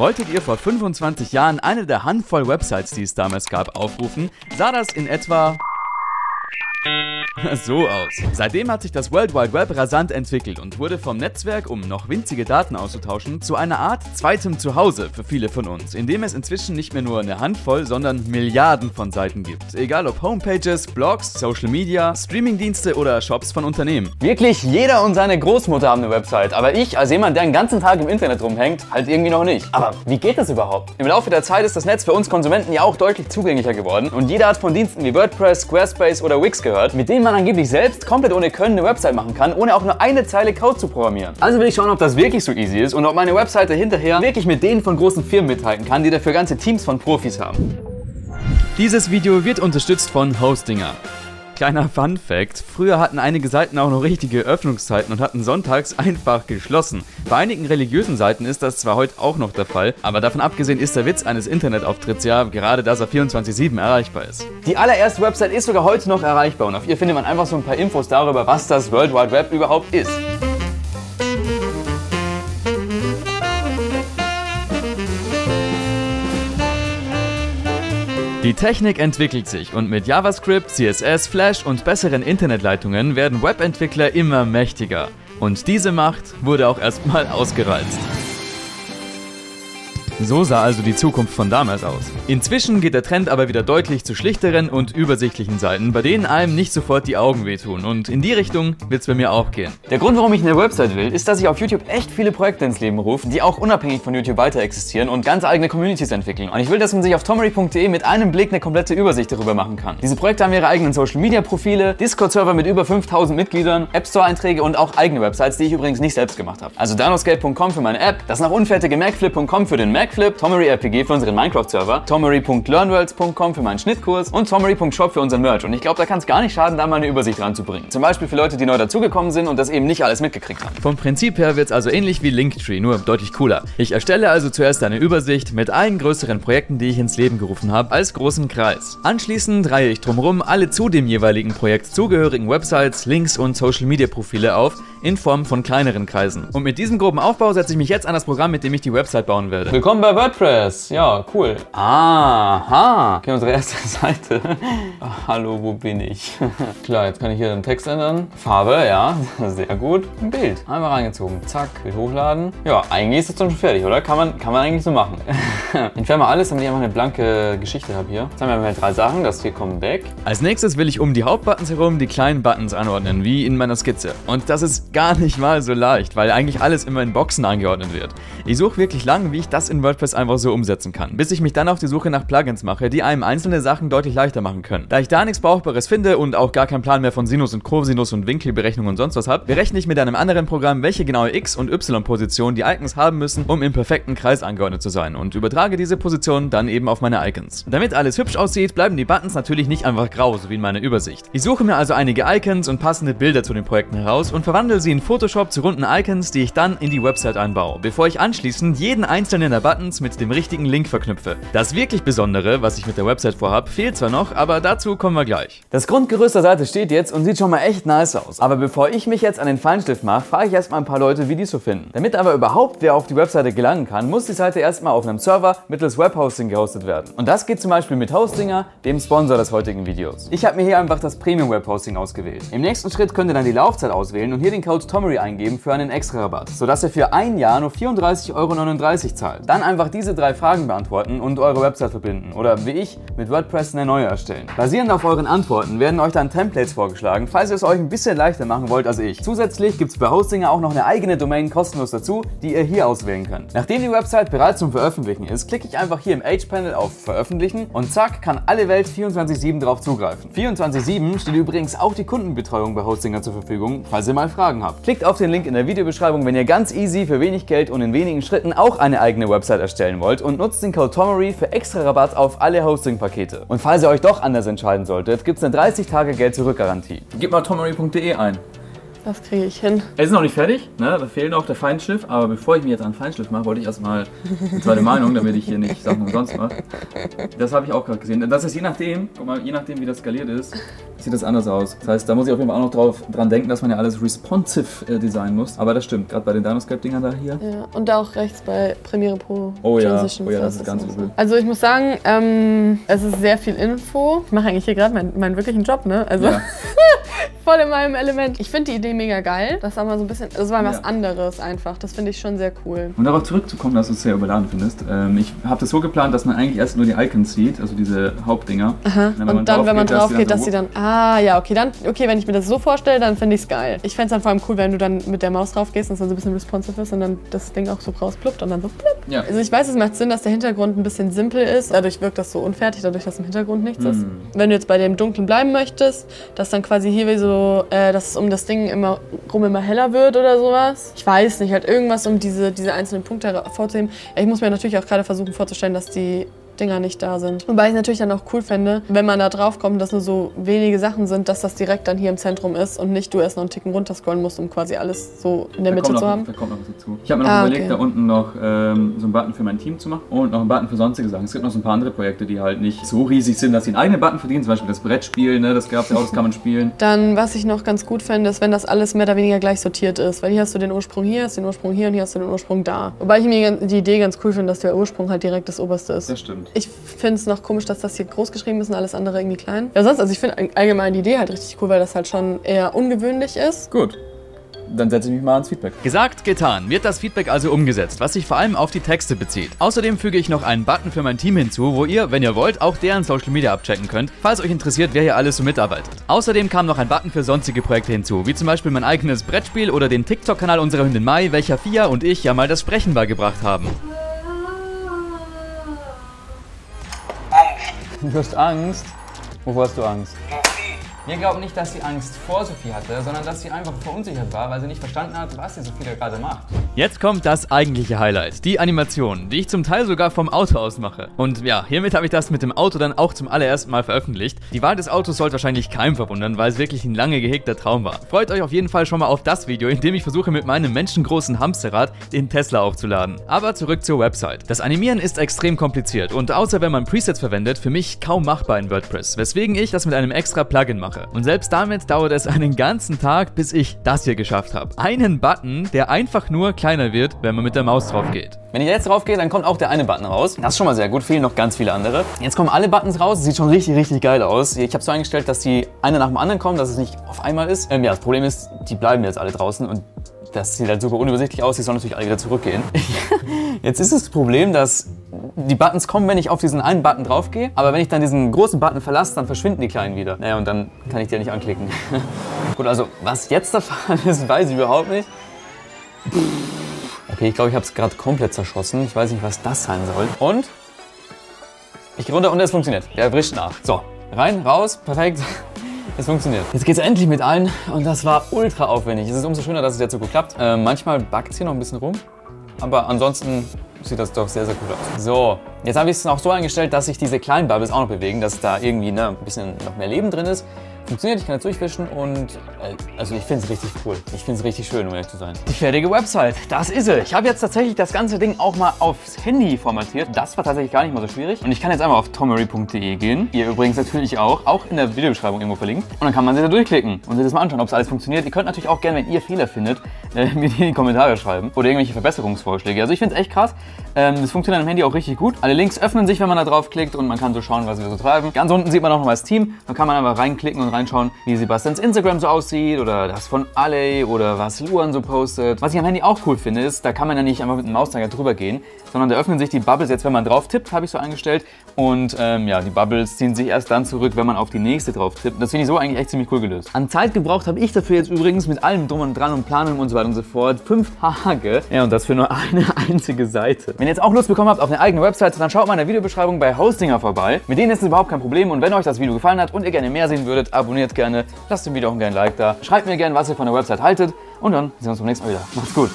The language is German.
Wolltet ihr vor 25 Jahren eine der Handvoll Websites, die es damals gab, aufrufen, sah das in etwa so aus. Seitdem hat sich das World Wide Web rasant entwickelt und wurde vom Netzwerk, um noch winzige Daten auszutauschen, zu einer Art zweitem Zuhause für viele von uns, in dem es inzwischen nicht mehr nur eine Handvoll, sondern Milliarden von Seiten gibt. Egal ob Homepages, Blogs, Social Media, Streamingdienste oder Shops von Unternehmen. Wirklich jeder und seine Großmutter haben eine Website, aber ich als jemand, der den ganzen Tag im Internet rumhängt, halt irgendwie noch nicht. Aber wie geht das überhaupt? Im Laufe der Zeit ist das Netz für uns Konsumenten ja auch deutlich zugänglicher geworden und jeder hat von Diensten wie WordPress, Squarespace oder Wix gehört, mit denen man angeblich selbst komplett ohne Können eine Website machen kann, ohne auch nur eine Zeile Code zu programmieren. Also will ich schauen, ob das wirklich so easy ist und ob meine Webseite hinterher wirklich mit denen von großen Firmen mithalten kann, die dafür ganze Teams von Profis haben. Dieses Video wird unterstützt von Hostinger. Kleiner Fun Fact: Früher hatten einige Seiten auch noch richtige Öffnungszeiten und hatten sonntags einfach geschlossen. Bei einigen religiösen Seiten ist das zwar heute auch noch der Fall, aber davon abgesehen ist der Witz eines Internetauftritts ja gerade, dass er 24-7 erreichbar ist. Die allererste Website ist sogar heute noch erreichbar und auf ihr findet man einfach so ein paar Infos darüber, was das World Wide Web überhaupt ist. Die Technik entwickelt sich und mit JavaScript, CSS, Flash und besseren Internetleitungen werden Webentwickler immer mächtiger. Und diese Macht wurde auch erstmal ausgereizt. So sah also die Zukunft von damals aus. Inzwischen geht der Trend aber wieder deutlich zu schlichteren und übersichtlichen Seiten, bei denen einem nicht sofort die Augen wehtun. Und in die Richtung wird es bei mir auch gehen. Der Grund, warum ich eine Website will, ist, dass ich auf YouTube echt viele Projekte ins Leben rufe, die auch unabhängig von YouTube weiter existieren und ganz eigene Communities entwickeln. Und ich will, dass man sich auf tomery.de mit einem Blick eine komplette Übersicht darüber machen kann. Diese Projekte haben ihre eigenen Social Media Profile, Discord-Server mit über 5000 Mitgliedern, App Store-Einträge und auch eigene Websites, die ich übrigens nicht selbst gemacht habe. Also danoscape.com für meine App, das nach unfertige Macflip.com für den Mac Macflip, Tomery RPG für unseren Minecraft-Server, tomery.learnworlds.com für meinen Schnittkurs und tomery.shop für unseren Merch. Und ich glaube, da kann es gar nicht schaden, da mal eine Übersicht ranzubringen. Zum Beispiel für Leute, die neu dazugekommen sind und das eben nicht alles mitgekriegt haben. Vom Prinzip her wird es also ähnlich wie Linktree, nur deutlich cooler. Ich erstelle also zuerst eine Übersicht mit allen größeren Projekten, die ich ins Leben gerufen habe, als großen Kreis. Anschließend reihe ich drumherum alle zu dem jeweiligen Projekt zugehörigen Websites, Links und Social-Media-Profile auf, in Form von kleineren Kreisen. Und mit diesem groben Aufbau setze ich mich jetzt an das Programm, mit dem ich die Website bauen werde. Willkommen bei WordPress. Ja, cool. Aha. Okay, unsere erste Seite. Hallo, wo bin ich? Klar, jetzt kann ich hier den Text ändern. Farbe, ja, sehr gut. Ein Bild. Einmal reingezogen. Zack, Bild hochladen. Ja, eigentlich ist das schon fertig, oder? Kann man, kann man eigentlich so machen. Entferne mal alles, damit ich einfach eine blanke Geschichte habe hier. Jetzt haben wir mal drei Sachen. Das hier kommt weg. Als nächstes will ich um die Hauptbuttons herum die kleinen Buttons anordnen, wie in meiner Skizze. Und das ist gar nicht mal so leicht, weil eigentlich alles immer in Boxen angeordnet wird. Ich suche wirklich lange, wie ich das in WordPress einfach so umsetzen kann, bis ich mich dann auf die Suche nach Plugins mache, die einem einzelne Sachen deutlich leichter machen können. Da ich da nichts Brauchbares finde und auch gar keinen Plan mehr von Sinus und Cosinus und Winkelberechnung und sonst was habe, berechne ich mit einem anderen Programm, welche genaue X- und Y-Position die Icons haben müssen, um im perfekten Kreis angeordnet zu sein und übertrage diese Position dann eben auf meine Icons. Damit alles hübsch aussieht, bleiben die Buttons natürlich nicht einfach grau, so wie in meiner Übersicht. Ich suche mir also einige Icons und passende Bilder zu den Projekten heraus und verwandle sie in Photoshop zu runden Icons, die ich dann in die Website einbaue, bevor ich anschließend jeden einzelnen der Buttons mit dem richtigen Link verknüpfe. Das wirklich Besondere, was ich mit der Website vorhabe, fehlt zwar noch, aber dazu kommen wir gleich. Das Grundgerüst der Seite steht jetzt und sieht schon mal echt nice aus. Aber bevor ich mich jetzt an den Feinstift mache, frage ich erstmal ein paar Leute, wie die so finden. Damit aber überhaupt wer auf die Webseite gelangen kann, muss die Seite erstmal auf einem Server mittels Webhosting gehostet werden. Und das geht zum Beispiel mit Hostinger, dem Sponsor des heutigen Videos. Ich habe mir hier einfach das Premium Webhosting ausgewählt. Im nächsten Schritt könnt ihr dann die Laufzeit auswählen und hier den Code Tomery eingeben für einen extra Rabatt, sodass ihr für ein Jahr nur 34,39 Euro zahlt. Dann einfach diese drei Fragen beantworten und eure Website verbinden oder wie ich mit WordPress eine neue erstellen. Basierend auf euren Antworten werden euch dann Templates vorgeschlagen, falls ihr es euch ein bisschen leichter machen wollt als ich. Zusätzlich gibt es bei Hostinger auch noch eine eigene Domain kostenlos dazu, die ihr hier auswählen könnt. Nachdem die Website bereit zum Veröffentlichen ist, klicke ich einfach hier im Age-Panel auf Veröffentlichen und zack, kann alle Welt 24-7 darauf zugreifen. 24-7 steht übrigens auch die Kundenbetreuung bei Hostinger zur Verfügung, falls ihr mal Fragen habt. Klickt auf den Link in der Videobeschreibung, wenn ihr ganz easy für wenig Geld und in wenigen Schritten auch eine eigene Website erstellen wollt und nutzt den Code Tomery für extra Rabatt auf alle Hosting-Pakete. Und falls ihr euch doch anders entscheiden solltet, gibt es eine 30 Tage Geld-Zurück-Garantie. Gebt mal tomery.de ein. Das kriege ich hin. Es ist noch nicht fertig, ne? da fehlt noch der Feinschliff, aber bevor ich mir jetzt einen Feinschliff mache, wollte ich erstmal eine zweite Meinung, damit ich hier nicht Sachen umsonst mache. Das habe ich auch gerade gesehen. Das ist je nachdem, guck mal, je nachdem wie das skaliert ist, sieht das anders aus. Das heißt, da muss ich auf jeden Fall auch noch drauf, dran denken, dass man ja alles responsive äh, designen muss. Aber das stimmt, gerade bei den Dynascape-Dingern da hier. Ja, und da auch rechts bei Premiere Pro Oh ja, Transitions. oh ja, das ist ganz so. übel. Also ich muss sagen, ähm, es ist sehr viel Info. Ich mache eigentlich hier gerade meinen, meinen wirklichen Job, ne? Also Ja. voll in meinem Element. Ich finde die Idee mega geil. Das war mal so ein bisschen, das war was Ja. anderes einfach. Das finde ich schon sehr cool. Um darauf zurückzukommen, dass du es sehr überladen findest. Ähm, ich habe das so geplant, dass man eigentlich erst nur die Icons sieht, also diese Hauptdinger. Aha. Wenn man Und dann, wenn man drauf geht, geht, dass sie dann. Ah, ja, okay, dann. Okay, wenn ich mir das so vorstelle, dann finde ich es geil. Ich fände es dann vor allem cool, wenn du dann mit der Maus drauf gehst und es dann so ein bisschen responsive ist und dann das Ding auch so rauspluppt und dann so plupp. Ja. Also ich weiß, es macht Sinn, dass der Hintergrund ein bisschen simpel ist. Dadurch wirkt das so unfertig, dadurch, dass im Hintergrund nichts ist. Hm. Wenn du jetzt bei dem Dunklen bleiben möchtest, dass dann quasi hier wie so, äh, dass es um das Ding immer rum immer heller wird oder sowas. Ich weiß nicht, halt irgendwas, um diese, diese einzelnen Punkte hervorzuheben. Ich muss mir natürlich auch gerade versuchen vorzustellen, dass die Dinger nicht da sind. Wobei ich natürlich dann auch cool fände, wenn man da drauf kommt, dass nur so wenige Sachen sind, dass das direkt dann hier im Zentrum ist und nicht du erst noch einen Ticken runterscrollen musst, um quasi alles so in der Da Mitte kommt zu noch, haben. Da kommt noch was dazu. Ich habe mir noch Ah, überlegt, okay. da unten noch ähm, so einen Button für mein Team zu machen und noch einen Button für sonstige Sachen. Es gibt noch so ein paar andere Projekte, die halt nicht so riesig sind, dass sie einen eigenen Button verdienen. Zum Beispiel das Brettspiel, ne, das gab es ja auch, das kann man spielen. Dann, was ich noch ganz gut fände, ist, wenn das alles mehr oder weniger gleich sortiert ist. Weil hier hast du den Ursprung hier, hast den Ursprung hier und hier hast du den Ursprung da. Wobei ich mir die Idee ganz cool finde, dass der Ursprung halt direkt das oberste ist. Das stimmt. Ich finde es noch komisch, dass das hier groß geschrieben ist und alles andere irgendwie klein. Ja, sonst, also ich finde allgemein die Idee halt richtig cool, weil das halt schon eher ungewöhnlich ist. Gut. Dann setze ich mich mal ans Feedback. Gesagt, getan. Wird das Feedback also umgesetzt, was sich vor allem auf die Texte bezieht. Außerdem füge ich noch einen Button für mein Team hinzu, wo ihr, wenn ihr wollt, auch deren Social Media abchecken könnt, falls euch interessiert, wer hier alles so mitarbeitet. Außerdem kam noch ein Button für sonstige Projekte hinzu, wie zum Beispiel mein eigenes Brettspiel oder den TikTok-Kanal unserer Hündin Mai, welcher Fia und ich ja mal das Sprechen beigebracht haben. Du hast Angst? Wovor hast du Angst? Wir glauben nicht, dass sie Angst vor Sophie hatte, sondern dass sie einfach verunsichert war, weil sie nicht verstanden hat, was die Sophie da gerade macht. Jetzt kommt das eigentliche Highlight, die Animation, die ich zum Teil sogar vom Auto aus mache. Und ja, hiermit habe ich das mit dem Auto dann auch zum allerersten Mal veröffentlicht. Die Wahl des Autos sollte wahrscheinlich keinem verwundern, weil es wirklich ein lange gehegter Traum war. Freut euch auf jeden Fall schon mal auf das Video, in dem ich versuche mit meinem menschengroßen Hamsterrad den Tesla aufzuladen. Aber zurück zur Website. Das Animieren ist extrem kompliziert und außer wenn man Presets verwendet, für mich kaum machbar in WordPress, weswegen ich das mit einem extra Plugin mache. Und selbst damit dauert es einen ganzen Tag, bis ich das hier geschafft habe. Einen Button, der einfach nur kleiner wird, wenn man mit der Maus drauf geht. Wenn ich jetzt drauf gehe, dann kommt auch der eine Button raus. Das ist schon mal sehr gut, fehlen noch ganz viele andere. Jetzt kommen alle Buttons raus, sieht schon richtig, richtig geil aus. Ich habe so eingestellt, dass die eine nach dem anderen kommen, dass es nicht auf einmal ist. Ähm, ja, das Problem ist, die bleiben jetzt alle draußen und das sieht halt super unübersichtlich aus, die sollen natürlich alle wieder zurückgehen. Jetzt ist das Problem, dass die Buttons kommen, wenn ich auf diesen einen Button draufgehe, aber wenn ich dann diesen großen Button verlasse, dann verschwinden die kleinen wieder. Naja, und dann kann ich die ja nicht anklicken. Gut, also was jetzt der Fall ist, weiß ich überhaupt nicht. Okay, ich glaube, ich habe es gerade komplett zerschossen. Ich weiß nicht, was das sein soll. Und ich gehe runter und es funktioniert. Der erwischt nach. So, rein, raus, perfekt. Es funktioniert. Jetzt geht's endlich mit allen und das war ultra aufwendig. Es ist umso schöner, dass es jetzt so gut klappt. Ähm, manchmal backt hier noch ein bisschen rum, aber ansonsten sieht das doch sehr, sehr gut aus. So, jetzt habe ich es auch so eingestellt, dass sich diese kleinen Bubbles auch noch bewegen, dass da irgendwie ne, ein bisschen noch mehr Leben drin ist. Funktioniert, ich kann jetzt durchwischen und äh, also ich finde es richtig cool. Ich finde es richtig schön, um ehrlich zu sein. Die fertige Website, das ist sie. Ich habe jetzt tatsächlich das ganze Ding auch mal aufs Handy formatiert. Das war tatsächlich gar nicht mal so schwierig. Und ich kann jetzt einmal auf tomery.de gehen. Ihr übrigens natürlich auch, auch in der Videobeschreibung irgendwo verlinkt. Und dann kann man sich da durchklicken und sich das mal anschauen, ob es alles funktioniert. Ihr könnt natürlich auch gerne, wenn ihr Fehler findet, äh, mir die in die Kommentare schreiben oder irgendwelche Verbesserungsvorschläge. Also ich finde es echt krass. Ähm, funktioniert am Handy auch richtig gut. Alle Links öffnen sich, wenn man da draufklickt und man kann so schauen, was wir so treiben. Ganz unten sieht man auch noch mal das Team. Da kann man einfach reinklicken und reinschauen, wie Sebastians Instagram so aussieht oder das von Ale oder was Luan so postet. Was ich am Handy auch cool finde, ist, da kann man ja nicht einfach mit dem Mauszeiger drüber gehen, sondern da öffnen sich die Bubbles jetzt, wenn man drauf tippt, habe ich so eingestellt. Und ähm, ja, die Bubbles ziehen sich erst dann zurück, wenn man auf die nächste drauf tippt. Das finde ich so eigentlich echt ziemlich cool gelöst. An Zeit gebraucht habe ich dafür jetzt übrigens mit allem drum und dran und Planung und so weiter und so fort fünf Tage. Ja, und das für nur eine einzige Seite. Wenn ihr jetzt auch Lust bekommen habt auf eine eigene Website, dann schaut mal in der Videobeschreibung bei Hostinger vorbei. Mit denen ist es überhaupt kein Problem. Und wenn euch das Video gefallen hat und ihr gerne mehr sehen würdet, abonniert gerne, lasst dem Video auch gerne ein Like da. Schreibt mir gerne, was ihr von der Website haltet. Und dann sehen wir uns beim nächsten Mal wieder. Macht's gut.